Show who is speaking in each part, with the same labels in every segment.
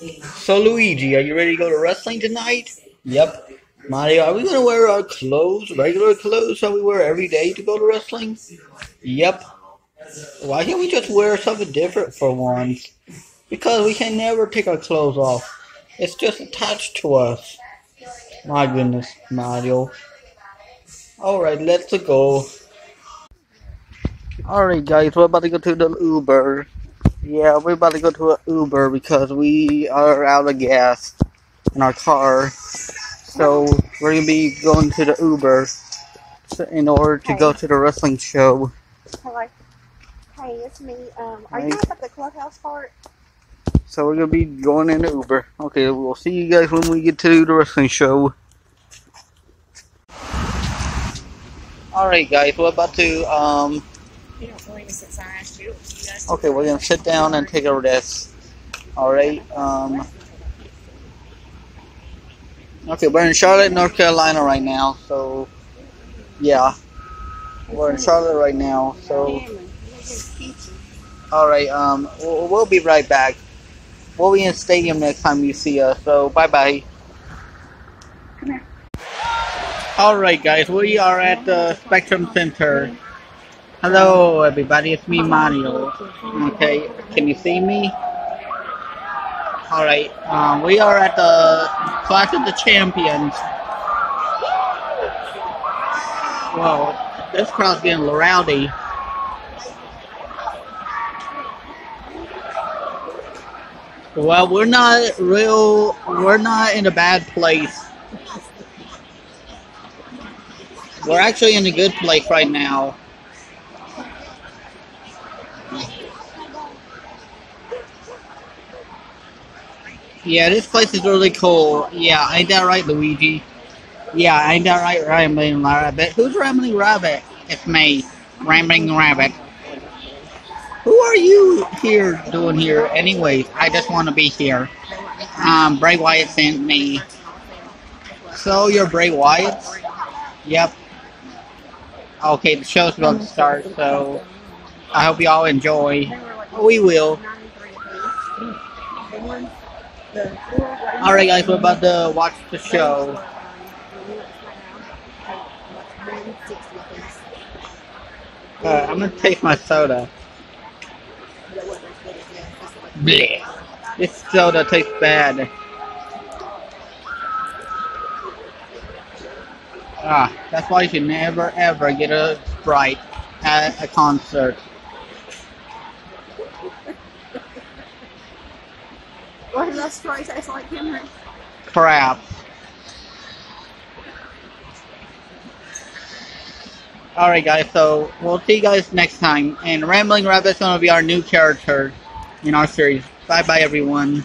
Speaker 1: So Luigi, are you ready to go to wrestling tonight? Yep. Mario, are we gonna wear our clothes, regular clothes that we wear every day to go to wrestling? Yep. Why can't we just wear something different for once? Because we can never take our clothes off. It's just attached to us. My goodness, Mario. Alright, let's go. Alright guys, we're about to go to the Uber. Yeah, we're about to go to an Uber because we are out of gas in our car. So we're gonna be going to the Uber in order to go to the wrestling show.
Speaker 2: Hello. Hey, it's me. Um, are
Speaker 1: Hey.
Speaker 2: you at the clubhouse part?
Speaker 1: So we're gonna be going in the Uber. Okay, we'll see you guys when we get to the wrestling show. Alright guys, we're about to um
Speaker 2: You don't believe me since I asked you. you
Speaker 1: okay, we're gonna sit down and take a rest. Alright, um Okay, we're in Charlotte, North Carolina right now, so yeah. We're in Charlotte right now, so alright, um we'll, we'll be right back. We'll be in stadium next time you see us, so bye bye.
Speaker 2: Come here.
Speaker 1: Alright guys, we are at the Spectrum Center. Hello everybody, it's me Mario. Okay, can you see me? Alright, um, we are at the Clash of the Champions. Whoa, this crowd's getting rowdy. Well, we're not real, we're not in a bad place. We're actually in a good place right now. Yeah, this place is really cool. Yeah, ain't that right, Luigi? Yeah, ain't that right, Rambling Rabbit? Who's Rambling Rabbit? It's me, Rambling Rabbit. Who are you here doing here anyways? I just want to be here. Um, Bray Wyatt sent me. So, you're Bray Wyatt? Yep. Okay, the show's about to start, so I hope y'all enjoy. We will. Alright, guys, we're about to watch the show. Uh, I'm gonna taste my soda. Blech. This soda tastes bad. Ah, that's why you should never ever get a Sprite at a concert.
Speaker 2: What does that story taste like, Henry?
Speaker 1: Crap. Alright guys, so we'll see you guys next time. And Rambling Rabbit's gonna be our new character in our series. Bye bye everyone.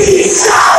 Speaker 3: Pizza!